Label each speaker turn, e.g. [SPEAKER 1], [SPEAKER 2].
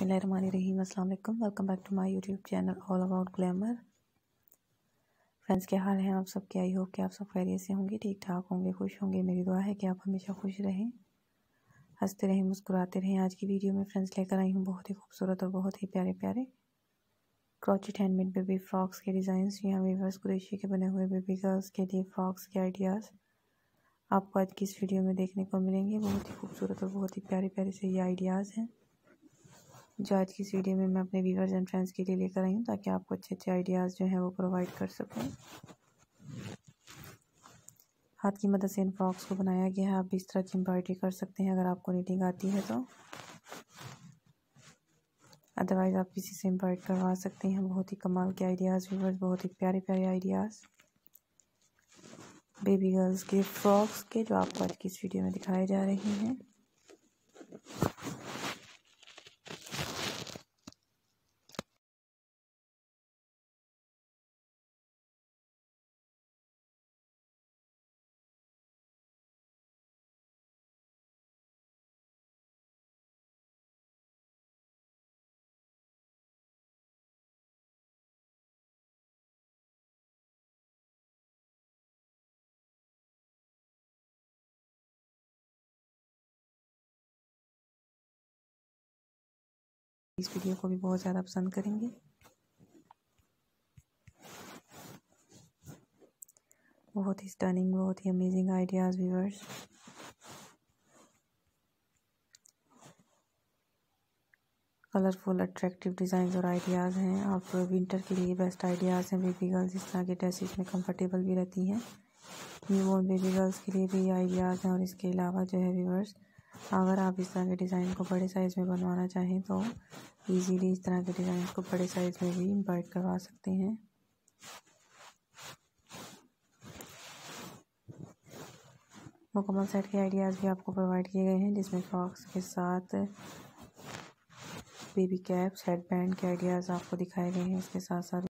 [SPEAKER 1] बिस्मिल्लाहिर्रहमानिर्रहीम। अस्सलाम वालेकुम welcome back to my YouTube channel all about glamour friends क्या हाल है आप सब क्या आई होप कि आप सब खैरियत से होंगे ठीक ठाक होंगे, खुश होंगे। मेरी दुआ है कि आप हमेशा खुश रहें, हँसते रहें, मुस्कुराते रहें। आज की वीडियो में फ्रेंड्स लेकर आई हूँ बहुत ही खूबसूरत और बहुत ही प्यारे प्यारे क्रॉचिट हैंडमेड बेबी फ्रॉक्स के डिज़ाइन यहाँ वीवर्स कुरेशी के बने हुए बेबी गर्ल्स के लिए फ्रॉक्स के आइडियाज़ आपको आज की इस वीडियो में देखने को मिलेंगे। बहुत ही खूबसूरत और बहुत ही प्यारे प्यारे से ये आइडियाज़ हैं। जो आज की इस वीडियो में मैं अपने व्यूवर्स एंड फ्रेंड्स के लिए लेकर आई हूँ, ताकि आपको अच्छे अच्छे आइडियाज़ जो हैं वो प्रोवाइड कर सकूँ। हाथ की मदद से इन फ्रॉक्स को बनाया गया है, आप इस तरह की एम्ब्रॉयडरी कर सकते हैं अगर आपको नीटिंग आती है तो। अदरवाइज़ आप किसी से एम्ब्रॉयड करवा सकते हैं। बहुत ही कमाल के आइडियाज़ व्यूवर्स बहुत ही प्यारे प्यारे आइडियाज़ बेबी गर्ल्स के फ्रॉक्स के, जो आपको आज की इस वीडियो में दिखाए जा रहे हैं। इस वीडियो को भी बहुत ज़्यादा पसंद करेंगे। बहुत ही स्टनिंग बहुत ही amazing ideas viewers colourful attractive design और आइडियाज़ हैं। आप विंटर के लिए बेस्ट आइडियाज़ हैं। बेबी गर्ल्स इस तरह के ड्रेसेस में कंफर्टेबल भी रहती हैं। न्यू बोर्न बेबी गर्ल्स के लिए भी आइडियाज़ हैं और इसके अलावा जो है व्यूवर्स अगर आप इस तरह के डिज़ाइन को बड़े साइज़ में बनवाना चाहें तो इजीली इस तरह के डिज़ाइन को बड़े साइज़ में भी एम्ब्रॉयड करवा सकते हैं। मुकम्मल सेट के आइडियाज़ भी आपको प्रोवाइड किए गए हैं, जिसमें फ्रॉक्स के साथ बेबी कैप्स हेड बैंड के आइडियाज़ आपको दिखाए गए हैं। इसके साथ साथ